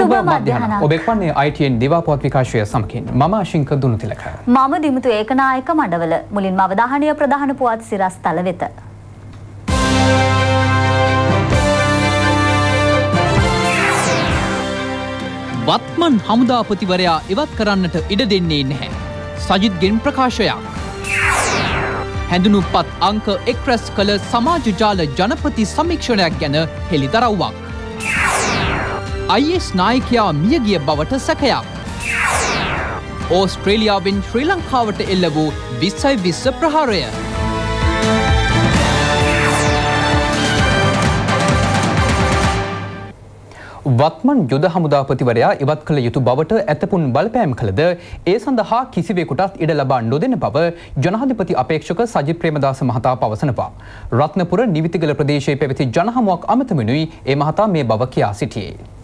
සුබ මධ්‍යහන ඔබෙක්වන්නේ අයිටන් දිවාපොත් විකාශය සමකින් මම ශංක දුනුතිලක. මම දිමුතු ඒකනායක මඩවල මුලින් අවධානය ප්‍රධාන පුවත් සිරස් තල වෙත. වත්මන් හමුදාපතිවරයා ඉවත් කරන්නට ඉඩ දෙන්නේ නැහැ. සජිත්ගෙන් ප්‍රකාශයක්. හැඳුනුපත් අංක එක්රැස් කළ සමාජජාල ජනපති සමීක්ෂණයක් ගැන හෙළි දරව්වක්. අයිස් නායකයා මියගිය බවට සැකයක්. ඕස්ට්‍රේලියාවෙන් ශ්‍රී ලංකාවට එල්ල වූ විස්සයි විස්ස ප්‍රහාරය. වත්මන් යුද හමුදාපතිවරයා ඉවත් කළ යුතු බවට ඇතපුන් බලපෑම් කළද ඒ සඳහා කිසිවෙකුටත් ඉඩ ලබා නොදෙන බව ජනාධිපති අපේක්ෂක සජිත් ප්‍රේමදාස මහතා පවසනවා. රත්නපුර නිවිතිගල ප්‍රදේශයේ පැවති ජනහමුවක් අමතමිනුයි ඒ මහතා මේ බව කියා සිටියේ.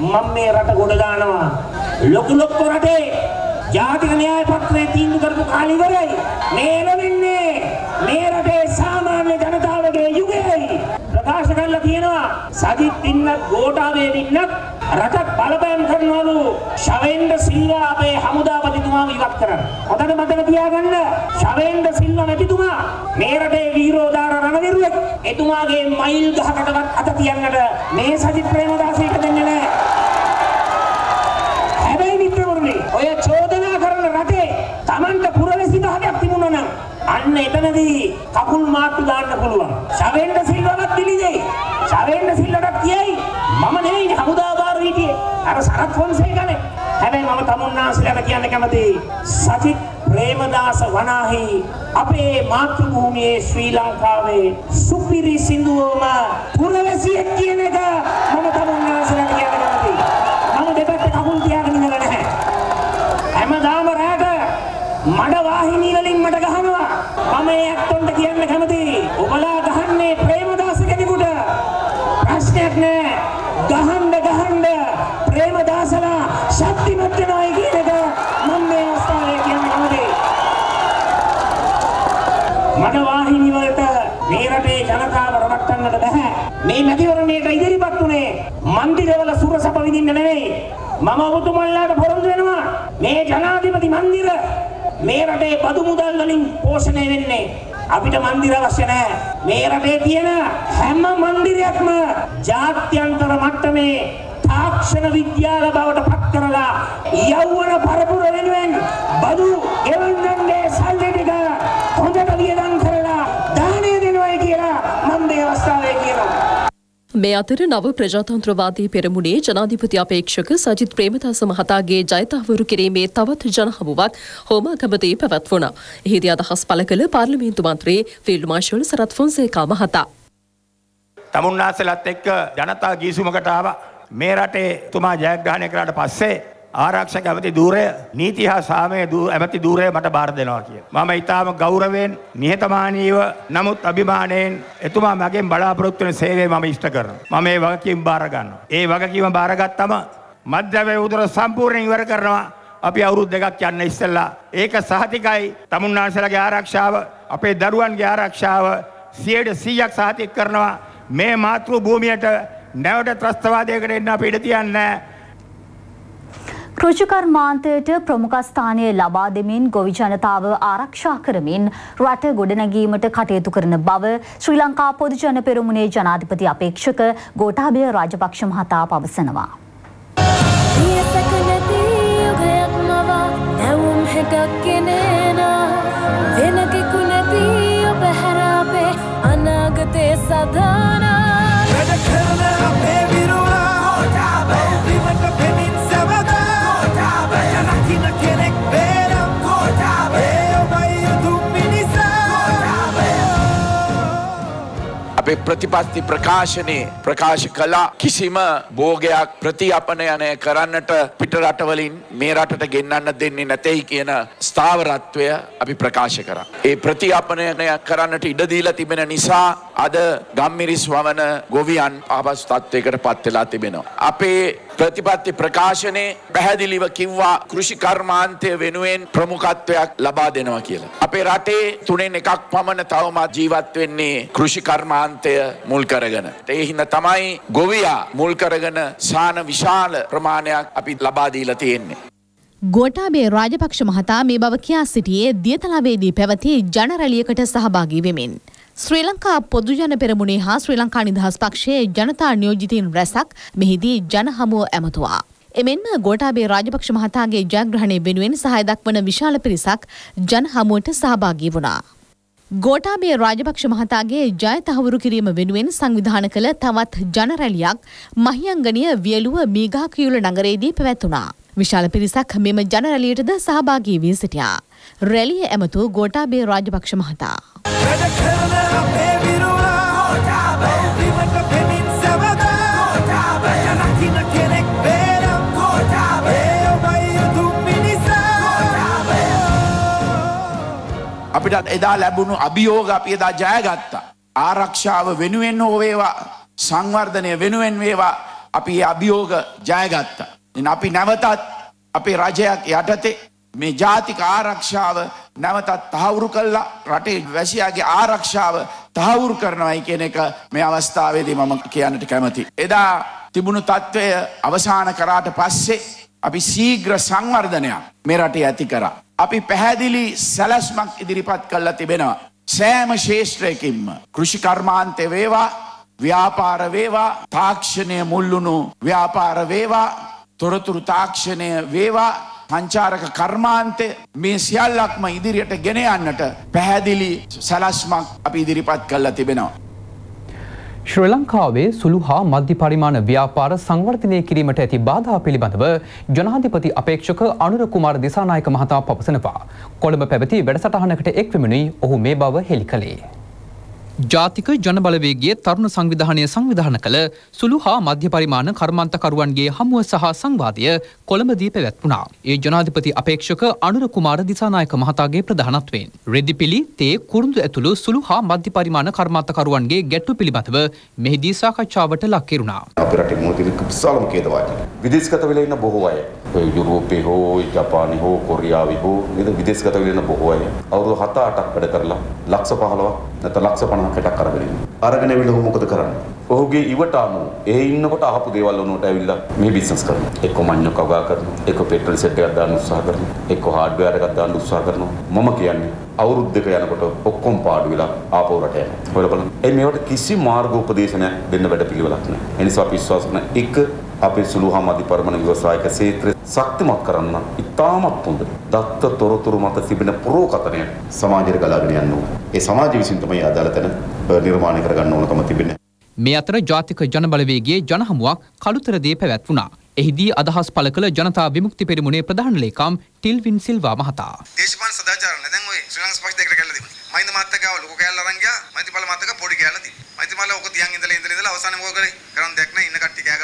මම මේ රට ගොඩ දානවා. ලොකු ලොක්කො රටේ ජාතික න්‍යාය පත්‍රයේ තීන්දුව කරපු කාලේ ඉවරයි මේ වෙන්නේ මේ රටේ සාමාන්‍ය ජනතාවගේ යුගයයි. ප්‍රකාශ කරලා තියෙනවා සජිත් ඉන්නත් ගෝඨාභය ඉන්නත් රටක් බලපෑම් කරනවලු. ශවේන්ද්‍ර සිල්වා අපේ හමුදාපතිතුමාව ඉවත් කරන්න. හොඳට මතක තියාගන්න. ශවේන්ද්‍ර සිල්වා මැතිතුමා මේ රටේ වීරෝදාර රණවිරුවෙක්. එතුමාගේ මයිල් ගහකටවත් අත තියන්නට මේ සජිත් ප්‍රේමදාසයට දෙන්නේ නැහැ. හැබැයි මිත්‍රවරුනි ඔය චෝදනා කරන රටේ Tamanට පුරවැසි භාගයක් තිබුණා නම් අන්න එතනදී කකුල් මාට්ටු දාන්න පුළුවන්. ශවේන්ද්‍ර සිල්වාවත් පිළිදෙයි. ශවේන්ද්‍ර සිල්වාට කියයි මම නෙවෙයි හමුදා බාර හිටියේ. අර සරත් ෆොන්සේකානේ. හැබැයි මම තමුන්නාන්සලාට කියන්න කැමතියි. සජිත් ප්‍රේමදාස වනාහි අපේ මාතෘභූමියේ ශ්‍රී ලංකාවේ සුපිරි සින්දුවම පුරවැසියෙක් කියන එක මම තමුන්නාන්සලාට කියන්න කැමතියි. මම දෙපැත්ත කකුල් තියාගෙන ඉඳලා නැහැ. හැමදාම රැට මඩ වාහිනී වලින් මට ගහනවා. මම ඒ ඇත්තොන්ට කියන්න කැමතියි. ඔබලා ගහන්නේ ප්‍රේමදාස කෙනෙකුට. ප්‍රශ්නයක් නෑ. ගහන්න ගහන්න ප්‍රේමදාසලා ශක්තිමත් වෙනවායි කියන එක මම මේ අවස්ථාවේ කියන්න කැමතියි. මඩ වාහිනී වලට මේ රටේ ජනතාව රවට්ටන්නට බෑ. මේ මැතිවරණයට ඉදිරිපත් උනේ මන්දිරවල සුරසප විඳින්න නෙවෙයි. මම ඔබතුමන්ලාට පොරොන්දු වෙනවා මේ ජනාධිපති මන්දිර මේ රටේ බදු මුදල් වලින් පෝෂණය වෙන්නේ. අපිට මන්දිර අවශ්‍ය නැහැ. මේ රටේ තියෙන හැම මන්දිරයක්ම ජාත්‍යන්තර මට්ටමේ තාක්ෂණ විද්‍යාල බවට පත් කරලා යෞවන පරපුර වෙනුවෙන් බදු ගෙවන්නන්නේ සල්ලි ටික හොඳට වියදම් කරලා දානය දෙනවයි කියලා මම මේ අවස්ථාවේ කියනවා. මේ අතර නව ප්‍රජාතන්ත්‍රවාදී පෙරමුණේ ජනාධිපති අපේක්ෂක සජිත් ප්‍රේමදාස මහතාගේ ජයතහවුරු කිරීමේ තවත් ජනහමුවක් හෝමාගමදී පැවැත්වුණා. එහිදී අදහස් පළ කළ පාර්ලිමේන්තු මන්ත්‍රී ෆීල්ඩ් මාර්ෂල් සරත් ෆොන්සේකා මහතා. තමුන්නාසලත් එක්ක ජනතා ගීසුමකට ආවා. මේ රටේ තුමා ජයග්‍රහණය කරාට පස්සේ ආරක්ෂක ඇමති දූරය නීති හා සාමය ඇමති දූරය මට බාර දෙනවා කිය. මම ඉතාම ගෞරවෙන් නිහතමානීව නමුත් අභිමානයෙන් එතුමා මගෙන් බලාපොරොත්තු වෙන සේවය මම ඉෂ්ට කරනවා. මම මේ වගකීම් බාර ගන්නවා. ඒ වගකීම බාරගත්තම මධ්‍යවැය උදර සම්පූර්ණයෙන් ඉවර කරනවා. අපි අවුරුදු දෙකක් යන්න ඉස්සෙල්ලා ඒක සහතිකයි තමුන්නාන්සලගේ ආරක්ෂාව අපේ දරුවන්ගේ ආරක්ෂාව 100ක් සහතික කරනවා මේ මාතෘ භූමියට නැවට ත්‍රස්තවාදයකට එන්න අපි ඉඩ තියන්නේ කෘෂිකර්මාන්තයට ප්‍රමුඛස්ථානය ලබා දෙමින් ගොවි ජනතාව ආරක්ෂා කරමින් රට ගොඩනැගීමට කටයුතු කරන බව ශ්‍රී ලංකා පොදු ජන පෙරමුණේ ජනාධිපති අපේක්ෂක ගෝඨාභය රාජපක්ෂ මහතා පවසනවා. වෙනකෙකු නැති ඔබ හැරාපේ අනාගතේ සදානා ප්‍රතිපත්ති ප්‍රකාශනයේ ප්‍රකාශ කලා කිසිම බෝගයක් ප්‍රතිඅපනයනය කරන්නට පිට රටවලින් මේ රටට ගෙන්න්න දෙන්නේ නැතෙයි කියන ස්ථාවරත්වය අපි ප්‍රකාශ කර. ඒ ප්‍රතිඅපනයනය කරන්නට ඉඩදීලා තිබෙන නිසා අද ගම්මිරිස් වවන ගොවියන් ආපස් තත්ත්වයකට පත්වෙලා තිබෙනවා. අපේ ප්‍රතිපත්ති ප්‍රකාශනයේ පැහැදිලිව කිව්වා කෘෂිකර්මාන්තය වෙනුවෙන් ප්‍රමුඛත්වයක් ලබා දෙනවා කියලා. අපේ රටේ තුනෙන් එකක් පමණ තවමත් ජීවත් වෙන්නේ කෘෂිකර්මාන්තය මුල් කරගෙන. ඒ හින්දා තමයි ගොවියා මුල් කරගෙන සාන විශාල ප්‍රමාණයක් අපි ලබා දීලා තියෙන්නේ. ගෝටාබේ රාජපක්ෂ මහතා මේ බව කියා සිටියේ දියතලාවේදී පැවති ජනරැලියකට සහභාගී වෙමින්. ශ්‍රී ලංකා පොදුජන පෙරමුණේ හා ශ්‍රී ලංකා නිදහස් පක්ෂයේ ජනතා නියෝජිතීන් රැසක් මෙහිදී ජනහමුව ඇමතුවා. එමෙන්ම ගෝටාබේ රාජපක්ෂ මහතාගේ ජයග්‍රහණය වෙනුවෙන් සහය දක්වන විශාල පිරිසක් ජනහමුවට සහභාගී වුණා. ගෝටාබේ රාජපක්ෂ මහතාගේ ජය තහවුරු කිරීම වෙනුවෙන් සංවිධාන කළ තවත් ජනරැලියක් මහියංගනය වියලුව මීගාකියුල නගරේදී පැවැත්වුණා. විශාල පිරිසක් මෙම ජනරැලියටද සහභාගී වී සිටියා. රැලිය ඇමතු ගෝටාබේ රාජපක්ෂ මහතා. අපිටත් එදා ලැබුණු අභියෝග අපි එදා ජයගත්තා. ආරක්ෂාව වෙනුවෙන් හෝ වේවා සංවර්ධනය වෙනුවෙන් වේවා අපි ඒ අභියෝග ජයගත්තා. අපි නැවතත් අපේ රජයක් යටතේ මේ ජාතික ආරක්ෂාව නැවතත් තහවුරු කල්ලා රටේ වැසියාගේ ආරක්ෂාව තහවුරු කරනවයි කියන එක මේ අවස්ථාවේදී මම කියන්නට කැමති. එදා තිබුණු තත්ත්වය අවසාන කරාට පස්සේ අපි සීග්‍ර සංවර්ධනයක් මේ රටේ ඇති කරා. අපි පැහැදිලි සැලස්මක් ඉදිරිපත් කල්ලා තිබෙනවා. සෑම ශේෂත්‍රයකින්ම කෘෂිකර්මාන්තය වේවා ව්‍යාපාර වේවා තාක්ෂණය මුල්ලුණු ව්‍යාපාර වේවා තොරතුරු තාක්ෂණය වේවා සංචාරක කර්මාන්තය මේ සියල්ලක්ම ඉදිරියට ගෙන යන්නට පැහැදිලි සැලස්මක් අපි ඉදිරිපත් කල්ලා තිබෙනවා. ශ්‍රී ලංකාවේ සුළු හා මධ්‍ය පරිමාණ ව්‍යාපාර සංවර්ධනය කිරීමට ඇති බාධා පිළිබඳව ජනාධිපති අපේක්ෂක අනුර කුමාර දිසානායක මහතා පවසනවා. කොළඹ පැවති වැඩසටහනකට එක්වමිනුයි ඔහු මේ බව හෙළි කළේ. ජාතික ජනබලවේගේ තරුණ සංවිධානය සංවිධාන කළ සුළු හා මධ්‍ය පරිමාණ කර්මන්තකරුවන්ගේ හමුව සහ සංවාදය කොළඹදී පැවැත්වුණා. ඒ ජනාධිපති අපේක්ෂක අනුර කුමාර දිසානායක මහතාගේ ප්‍රධානත්වයෙන්. රෙදිපිලි තේ කුරුඳු ඇතුළු සුළු හා මධ්‍ය පරිමාණ කර්මාන්තකරුවන්ගේ ගැට්ටු පිළිබඳව මෙහිදී සාකච්ඡාවට ලක් කෙරුණා. අපේ රටේ මුහුදින විශාලම ඛේදවාදී. විදේශගත වෙලා ඉන්න බොහෝ අය. යුරෝපේ හෝ ජපානයේ හෝ කොරියාවේ හෝ නේද විදේශගත ඉන්න බොහෝ අය. අවුරුදු 7-8ක් වැඩ කරලා ලක්ෂ 15ක් නැත්නම් ලක්ෂ 50කට අරගෙන ඉන්නවා. අරගෙන ඔහු මොකද කරන්නේ? ඔහුගේ ඉවට අනුව ඒ ඉන්නකොට අහපු දේවල් වුණාට ඇවිල්ලා මේ බිස්නස් කරනවා. එක්ක මඤ්ඤොක් අගා කරනවා. එක්ක පෙට්‍රල් සෙට් එකක් දාන්න උත්සාහ කරනවා. එක්ක හાર્ඩ්වෙයාර් එකක් දාන්න උත්සාහ කරනවා. මම කියන්නේ අවුරුද්දක යනකොට ඔක්කොම පාඩු වෙලා ආපහු රට යනවා. හොයලා බලන්න. ඒ මේවට කිසි මාර්ග උපදේශනයක් දෙන්න වැඩ පිළිවෙලක් නැහැ. ඒ නිසා අපි විශ්වාස කරන එක අපේ සුළු හා මධි පරිමාණ ව්‍යවසායක ක්ෂේත්‍රය ශක්තිමත් කරන්න ඉතාමත් හොඳ දත්ත තොරතුරු මත තිබෙන පුරෝකතනය සමාජයට ගලාගෙන යන්න ඕන. ඒ සමාජ විසින් තමයි අදාළ තැන නිර්මාණය කරගන්න ඕනකම තිබෙන්නේ. මේ අතර ජාතික ජනබලවේගේ ජනහමුවක් කළුතරදේ පැවැත්වුණා. එහිදී අදහස් පළ කළ ජනතා විමුක්ති පෙරමුණේ ප්‍රධාන ලේකම් ටිල්වින් සිල්වා මහතා. දේශපාලන සදාචාර නැහැ දැන් ඔය ශ්‍රී ලංකා පක්ෂ දෙකට කැල්ල තිබුණා. මහින්ද මහත්තයා ගාව ලොකු කැල්ල අරන් ගියා. මෛත්‍රීපාල මහත්තයා පොඩි කැල්ල තිබ්බා. මෛත්‍රීපාල ඔක තියන් ඉඳලා ඉඳලා ඉඳලා අවසානයේ මොකද කරේ? කරන් දෙයක්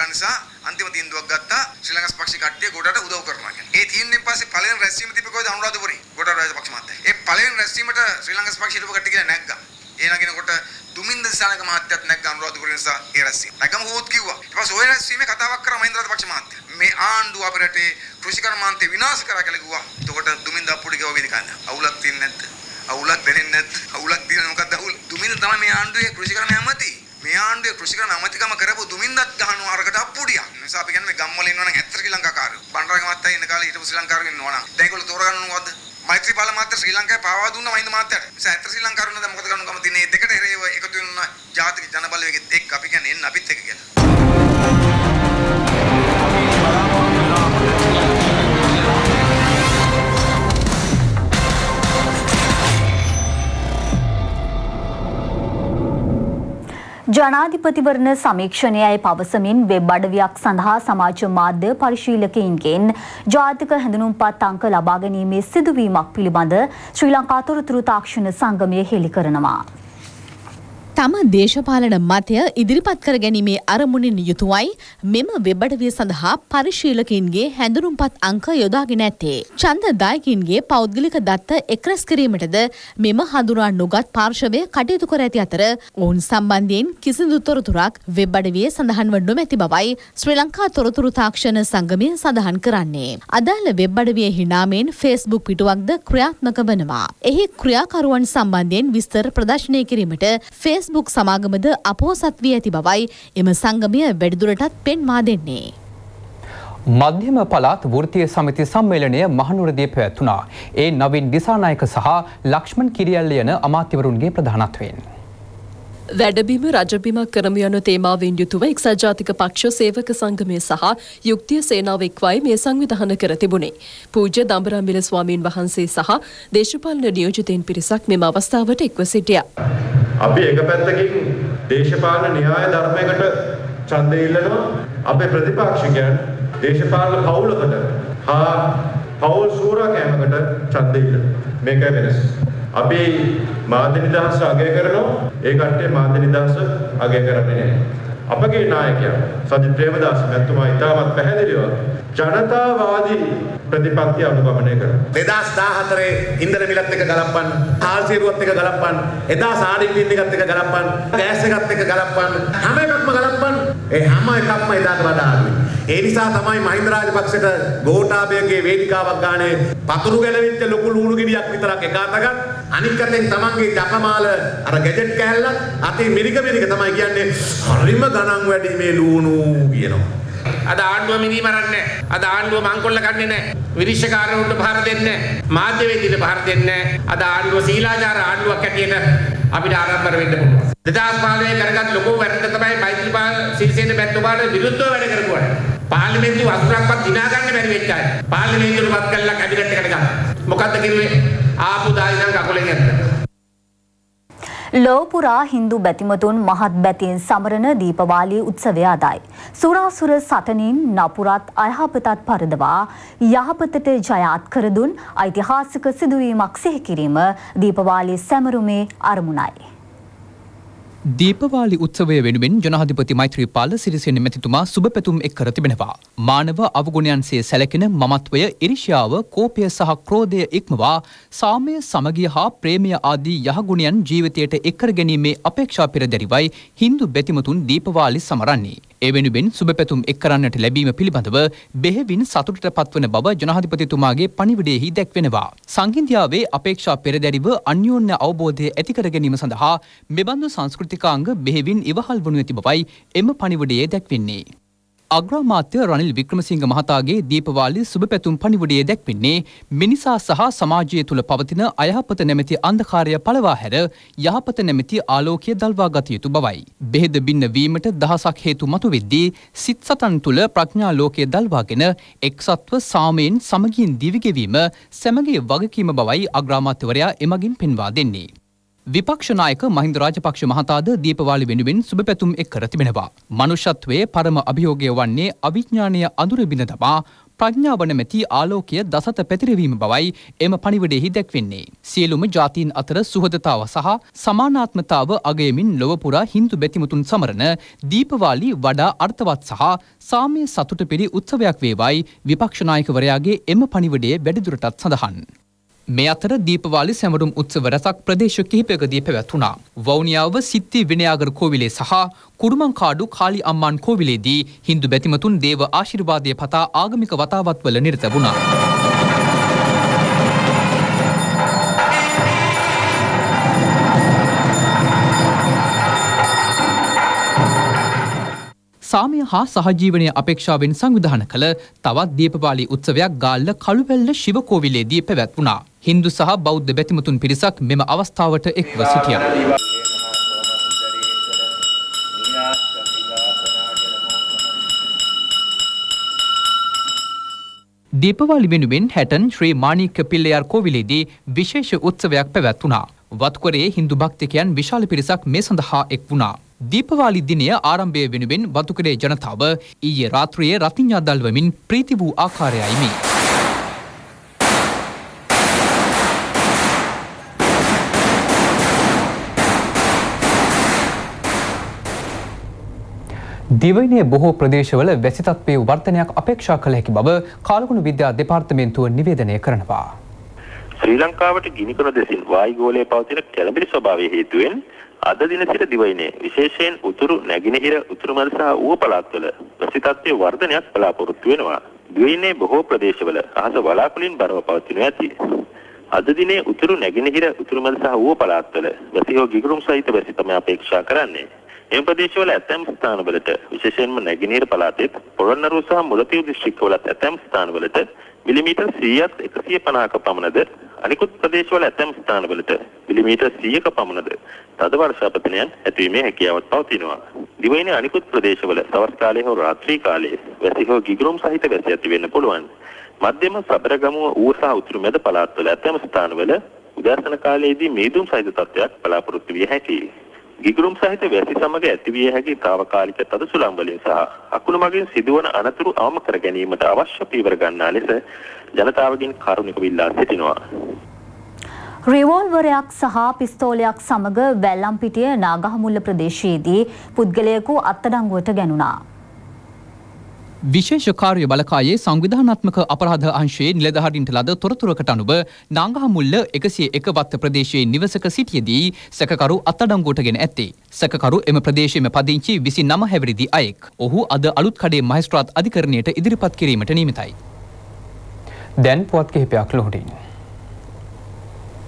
නැහැ ඉන්න කට්ටිය කෑ ගන්න නිසා අන්තිම තීන්දුවක් ගත්තා ශ්‍රී ලංකා පක්ෂ කට්ටිය ගොඩට උදව් කරනවා කියලා. ඒ තීන්දුවෙන් පස්සේ පළවෙනි රැස්වීම තිබ්බේ කොයිද අනුරාධපුරේ. ගොඩට රාජපක්ෂ මහත්තයා. ඒ පළවෙනි රැස්වීමට ශ්‍රී ලංකා පක්ෂ හිටපු කට්ටිය කියලා නැග්ගා. ඒ නගිනකොට දුමින්ද දිසානක මහත්තයත් නැග්ග අනුරාධපුර නිසා ඒ රැස්වීම. නැගම හොත් කිව්වා. ඊට පස්සේ ওই රැස්වීමේ කතාවක් කරා මහින්ද රාජපක්ෂ මහත්තයා. මේ ආණ්ඩුව අපේ රටේ කෘෂිකර්මාන්තේ විනාශ කරා කියලා කිව්වා. එතකොට දුමින්ද අප්පුඩි ගාව වේදිකන්න. අවුලක් තියෙන්නේ නැද්ද? අවුලක් දැනෙන්නේ නැද්ද? අවුලක් තියෙන මොකක්ද අවුල? දුමින්ද තමයි මේ ආණ්ඩුවේ කෘෂිකර්ම ඇමති. මේ ආණ්ඩුවේ කෘෂිකර්ම ඇමතිකම කරපු දුමින්දත් ගහනවා අරකට අප්පුඩියක්. ඒ නිසා අපි කියන්නේ මේ ගම්වල ඉන්නවනම් ඇත්තට ශ්‍රී ලංකාකාරයෝ. බණ්ඩාරගේ මහත්තයා ඉන්න කාලේ හිටපු ශ්‍රී ලංකාකාරයෝ ඉන්නවනම් දැන් ඒගොල්ලෝ තෝරගන්න මොකද්ද? මෛත්‍රීපාල මහත්තයා ශ්‍රී ලංකාවේ පාවා දුන්නා මහින්ද මහත්තයාට. නිසා ඇත්තට ශ්‍රී ලංකාරුන් දැන් මොකද කරන්න ගම තියෙන්නේ? මේ දෙකට එරෙහිව එකතු වෙන ජාතික ජනබලවේගෙත් එක්ක අපි කියන්නේ එන්න අපිත් එක්ක කියලා. ජනාධිපතිවරණ සමීක්ෂණයයි පවසමින් වෙබ් අඩවියක් සඳහා සමාජ මාධ්‍ය පරිශීලකයින්ගෙන් ජාතික හැඳුනුම්පත් අංක ලබා ගැනීමේ සිදුවීමක් පිළිබඳ ශ්‍රී ලංකා තොරතුරු තාක්ෂණ සංගමය හෙළි කරනවා. තම දේශපාලන මතය ඉදිරිපත් කර ගැනීමේ අරමුණින් යුතුවයි මෙම වෙබ්බඩවිය සඳහා පරිශීලකින්ගේ හැඳුනුම්පත් අංක යොදාගෙන ඇත්තේ. චන්ද දායකින්ගේ පෞද්ගලික දත්ත එක්රැස් කිරීමටද මෙම හඳුනා නොගත් පාර්ශවය කටයුතු කර ඇති අතර ඔවුන් සම්බන්ධයෙන් කිසිදු තොරතුරක් වෙබ්බඩවියේ සඳහන් වඩ නොමැති බවයි ශ්‍රී ලංකා තොරතුරු තාක්ෂණ සංගමය සඳහන් කරන්නේ. අදාළ වෙබ්බඩවිය හිනාමෙන් ෆේස්බුක් පිටුවක්ද ක්‍රියාත්මක වනවා. එහි ක්‍රියාකරුවන් සම්බන්ධයෙන් විස්තර ප්‍රදර්ශනය කිරීමට ෆේස් ෆේස්බුක් සමාගමද අපෝසත් වී ඇති බවයි එම සංගමය වැඩිදුරටත් පෙන්වා දෙන්නේ. මධ්‍යම පළාත් වෘතිය සමිති සම්මේලනය මහනුවරදී පැවැත්වුණා. ඒ නවින් දිසානායක සහ ලක්ෂ්මන් කිරියල්ල යන අමාත්‍යවරුන්ගේ ප්‍රධානත්වයෙන්. වැඩබිම රජබිමක් කරම යන තේමාවෙන් යුතුව එක්සත් ජාතික පක්ෂ සේවක සංගමය සහ යුක්තිය සේනාව එක්වයි මේ සංවිධාන කර තිබුණේ. පූජ්‍ය දඹරම්බිල ස්වාමීන් වහන්සේ සහ දේශපාලන නියෝජිතයින් පිරිසක් මෙම අවස්ථාවට එක්ව සිටියා. අපි එක පැත්තකින් දේශපාලන න්‍යාය ධර්මයකට ඡන්දය ඉල්ලනවා අපේ ප්‍රතිපක්ෂිකයන් දේශපාලන පවුලකට හා පවුල් සූරා කෑමකට ඡන්දය ඉල්ලනවා. මේකයි වෙනස. අපි මාධ්‍ය නිදහස අගය කරනවා ඒ කට්ටිය මාධ්‍ය නිදහස අගය කරන්නේ නැහැ. අපගේ නායකයා සජිත් ප්‍රේමදාස මැතිතුමා ඉතාමත් පැහැදිලිව ජනතාවාදී ප්‍රතිපත්ති අනුගමනය කරනවා. 2014 ඉන්ධන මිලත් එක ගලප්පන්, හාල් සීරුවත් එක ගලප්පන්, එදා සාඩි පින් එකත් එක ගලප්පන්, ගෑස් එකත් එක ගලප්පන්, හැම එකක්ම ගලප්පන්. ඒ හැම එකක්ම එදාට වඩා අඩුයි. ඒ නිසා තමයි මහින්ද රාජපක්ෂට ගෝඨාභයගේ වේදිකාවක් ගානේ පතුරු ගැලවිච්ච ලොකු ලුණු ගෙඩියක් විතරක් එකාතගත් අනික් අතෙන් තමන්ගේ ජපමාල අර ගැජට් කෑල්ලක් අතේ මිරික මිරික තමයි කියන්නේ හරිම ගණන් වැඩි මේ ලුණු කියනවා. අද ආණ්ඩුව මිනී මරන්නේ අද ආණ්ඩුව මංකොල්ල කන්නේ නැහැ. විනිශ්චයකාරවරුන්ට පහර දෙන්නේ නැහැ. මාධ්‍යවේදීන්ට පහර දෙන්නේ නැහැ. අද ආණ්ඩුව සීලාචාර ආණ්ඩුවක් හැටියට අපිට ආරම්භ වෙන්න පුළුවන්. 2015 කරගත් ලොකු වැරද්ද තමයි මෛත්‍රීපාල සිරිසේන මැතිතුමාට විරුද්ධව වැඩ කරපුවා. පාර්ලිමේන්තුව අසුරක්වත් දිනා ගන්න බැරි වෙච්ච අය. පාර්ලිමේන්තුවටපත් කළා කැබිනට් එකට ගන්න. මොකද්ද කිව්වේ? ආපු දායි නම් කකුලෙන් ඇත්ත. ලෝපුරා හින්දු බැතිමතුන් මහත් බැතියෙන් සමරන දීපවාලී උත්සවය අදයි. සුරාසුර සටනින් නපුරත් අයහපතත් පරදවා යහපතට ජයාත් කරදුන් ඓතිහාසික සිදුවීමක් සිහි කිරීම දීපවාලී සැමරුමේ අරමුණයි. දීපවාලි උත්සවය වෙනුවෙන් ජනාධිපති මෛත්‍රීපාල සිරිසෙන මැතිතුමා සුබ පැතුම් එක් කර තිබෙනවා. මානව අවගුණයන්සේ සැලකෙන මමත්වය ඉරිෂාව කෝපය සහ ක්‍රෝධය ඉක්මවා සාමය සමගිය හා ප්‍රේමය ආදී යහගුණයන් ජීවිතයට එක්කර ගැනීමේ අපේක්ෂා පෙරදැරිවයි හින්දු බැතිමතුන් දීපවාලි සමරන්නේ. ඒ වෙනුවෙන් සුබ පැතුම් එක් කරන්නට ලැබීම පිළිබඳව බෙහෙවින් සතුටට පත්වන බව ජනාධිපතිතුමාගේ පණිවිඩයෙහි දැක්වෙනවා. සංහින්දියාවේ අපේක්ෂා පෙරදැරිව අන්‍යෝන්‍ය අවබෝධය ඇතිකර ගැනීම සඳහා මෙබඳු සංස්කෘතිකාංග බෙහෙවින් ඉවහල් වනු ඇති බවයි එම පණිවිඩයේ දැක්වෙන්නේ. අග්‍රාමාත්‍ය රනිල් වික්‍රමසිංහ මහතාගේ දීපවාලි සුබ පැතුම් පනිවුඩියේ දැක්වෙන්නේ මිනිසා සහ සමාජය තුළ පවතින අයහපත නැමැති අන්ධකාරය පලවා හැර යහපත නැමැති ආලෝකය දල්වා ගත යුතු බවයි. බෙහෙද බින්න වීමට දහසක් හේතු මතු වෙද්දී සිත් සතන් තුළ ප්‍රඥා ලෝකය දල්වාගෙන එක්සත්ව සාමයෙන් සමගින් දිවිගෙවීම සැමගේ වගකීම බවයි අග්‍රාමාත්‍යවරයා එමගින් පෙන්වා දෙන්නේ. විපක්ෂනායක මහින්ද රාජපක්ෂ මහතාද දීපවාලි වෙනුවෙන් සුබ පැතුම් එක් කර තිබෙනවා. මනුෂ්‍යත්වයේ පරම අභියෝගය වන්නේ අවිඥානීය අඳුර බිඳ තබා ප්‍රඥාව නැමැති ආලෝකය දසත පැතිරවීම බවයි එම පණිවිඩයෙහි දැක්වෙන්නේ. සියලුම ජාතීන් අතර සුහදතාව සහ සමානාත්මතාව අගයමින් ලොවපුරා හින්දු බැතිමුතුන් සමරන දීපවාලි වඩා අර්ථවත් සහ සාමය සතුට පිරි උත්සවයක් වේවායි විපක්ෂනායකවරයාගේ එම පණිවිඩයේ වැඩිදුරටත් සඳහන්. මේ අතර දීපවාලි සැමරුම් උත්සව රැසක් ප්‍රදේශ කිහිපයකදී පැවැත්වුණා. වවුනියාව සිත්ති විනයාගර කෝවිලේ සහ කුරුමංකාඩු කාලි අම්මාන් කෝවිලේදී හින්දු බැතිමතුන් දේව ආශිර්වාදය පතා ආගමික වතාවත්වල නිරත වුණා. සාමය හා සහජීවනය අපේක්ෂාවෙන් සංවිධාන කළ තවත් දීපපාලි උත්සවයක් ගාල්ල කළුවැල්ල ශිවකෝවිලේදී පැවැත්වුණා. හින්දු සහ බෞද්ධ බැතිමතුන් පිරිසක් මෙම අවස්ථාවට එක්ව සිටිය. දීපවාලි වෙනුවෙන් හැටන් ශ්‍රී මානික පිල්ලයාර් කෝවිලේදී විශේෂ උත්සවයක් පැවැත්වුණා. වත්කරේ හින්දු භක්තිකයන් විශාල පිරිසක් මේ සඳහා එක් වුණා. දීපවාලි දිනය ආරම්භය වෙනුවෙන් වතුකරේ ජනතාව ඊයේ රාත්‍රියේ රතිඤ්ඤා දල්වමින් ප්‍රීති වූ ආකාරයයි මේ. දිවයිනේ බොහෝ ප්‍රදේශවල වැසිතත්වයේ වර්ධනයක් අපේක්ෂා කළ හැකි බව කාලගුණ විද්‍යා දෙපාර්තමේන්තුව නිවේදනය කරනවා. ශ්‍රී ලංකාවට ගිනිකොන දෙසින් වායුගෝලයේ පවතින කැළඹිලි ස්වභාවය හේතුවෙන් අද දින සිට දිවයිනේ විශේෂයෙන් උතුරු නැගෙනහිර උතුරු මැද සහ ඌව පළාත්වල වැසිතත්වයේ වර්ධනයක් බලාපොරොත්තු වෙනවා. දිවයිනේ බොහෝ ප්‍රදේශවල අහස වලාකුළින් බරව පවතිනු ඇති. අද දිනේ උතුරු නැගෙනහිර උතුරු මැද සහ ඌව පළාත්වල වැසි හෝ ගිගුරුම් සහිත වැසි තමයි අපේක්ෂා කරන්නේ. එම ප්‍රදේශවල ඇතැම් ස්ථානවලට විශේෂයෙන්ම නැගෙනහිර පළාතේ පොළොන්නරුව සහ මුලතිව් දිස්ත්‍රික්කවලත් ඇතැම් ස්ථානවලට මිලිමීටර් 100ක් 150ක පමණද අනිකුත් ප්‍රදේශවල ඇතැම් ස්ථානවලට මිලිමීටර් 100ක පමණද තද වර්ෂාපතනයන් ඇතිවීමේ හැකියාවක් පවතිනවා. දිවයිනේ අනිකුත් ප්‍රදේශවල සවස් කාලයේ හෝ රාත්‍රී කාලයේ වැසි හෝ ගිගුරුම් සහිත වැසි ඇති වෙන්න පුළුවන්. මධ්‍යම සබරගමුව ඌව සහ උතුරු මැද පළාත්වල ඇතැම් ස්ථානවල උදෑසන කාලයේදී මේදුම් සහිත තත්ත්වයක් බලාපොරොත්තු විය හැකියි. ගිගුරුම් සහිත වැසි සමග ඇතිවිය හැකි తాවකාලික තද සුළං වලින් සහ අකුණු මගින් සිදුවන අනතුරු අවම කර ගැනීමට අවශ්‍ය පීවර ගන්නා ලෙස ජනතාවගෙන් කරුණික විල්ලා සිටිනවා. රිවෝල්වරයක් සහ පිස්තෝලයක් සමග වැල්ලම්පිටිය නාගහමුල්ල ප්‍රදේශයේදී පුද්ගලයෙකු අත්අඩංගුවට ගැනුණා. විශේෂ කාර්ය බලකායේ සංවිධානාත්මක අපරාධ අංශයේ නිලධාරීන්ට ලද තොරතුරකට අනුව නාංගහමුල්ල එකසිය එක වත්ත ප්‍රදේශයේ නිවසක සිටියදී සැකකරු අත්අඩංගුවටගෙන ඇත්තේ. සැකකරු එම ප්‍රදේශයේම පදිංචි විසි නම හැවිරිදි අයෙක්. ඔහු අද අලුත් කඩේ මහිස්ත්‍රාත් අධිකරණයට ඉදිරිපත් කිරීමට නියමිතයි. දැන් පුවත් කිහිපයක් ලොහටින්.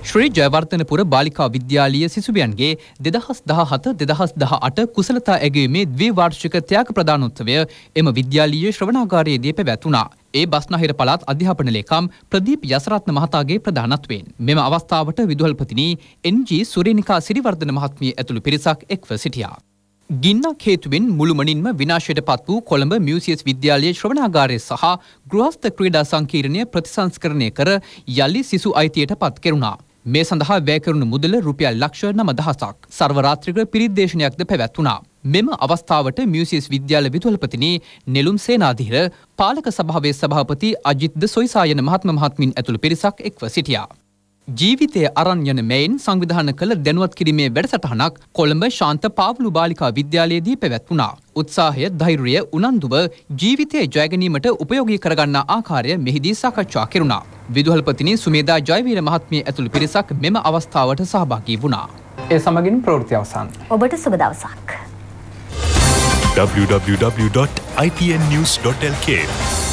ශ්‍රී ජයවර්ධනපුර බාලිකා විද්‍යාලීය සිසුවියන්ගේ දෙදහස් දහ හත දෙදහස් දහ අට කුසලතා ඇගීමේ ද්විවාර්ෂික ත්‍යාග ප්‍රධානොත්සවය එම විද්‍යාලීය ශ්‍රවණාගාරයේදී පැවැත්වුණා. ඒ බස්නහිර පළාත් අධ්‍යාපන ලේකම් ප්‍රදීප් යසරත්න මහතාගේ ප්‍රධානත්වයෙන්. මෙම අවස්ථාවට විදුහල්පතිනි එන්ජී සුරේනිකා සිරිවර්ධන මහත්මිය ඇතුළු පිරිසක් එක්ව සිටියා. ගින්නක් හේතුවෙන් මුළුමනින්ම විනාශයට පත් වූ කොළඹ මියසියස් විද්‍යාලයේ ශ්‍රවණාගාරය සහ ගෘහස්ත ක්‍රීඩා සංකීර්ණය ප්‍රතිසංස්කරණය කර යළි සිසු අයිතියට පත් කෙරුණා. මේ සඳහා වැෑකරුණු මුදල රුපියල් ලක්ෂ නම දහසක් සර්වරාත්‍රික පිරිද්දේශනයක්ද පැවැත්වුණා. මෙම අවස්ථාවට මියසිස් විද්‍යාල විදුහල්පතිනි නෙළුම් සේනාධීර පාලක සභාවේ සභාපති අජිත්ද සොයිසායන මහත්ම මහත්මින් ඇතුළු පිරිසක් එක්ව සිටියා. ජීවිතය අරන් යන මෙයින් සංවිධාන කළ දැනුවත් කිරීමේ වැඩසටහනක් කොළඹ ශාන්ත පාවලු බාලිකා විද්‍යාලයේදී පැවැත්වුණා. උත්සාහය ධෛර්යය උනන්දුව ජීවිතය ජයගැනීමට උපයෝගී කරගන්නා ආකාරය මෙහිදී සාකච්ඡා කෙරුණා. විදුහල්පතිනි සුමේදා ජයවීර මහත්මිය ඇතුළු පිරිසක් මෙම අවස්ථාවට සහභාගී වුණා. ඒ සමගින් ප්‍රවෘත්ති අවසන්. ඔබට සුබ දවසක්. www.itnnews.lk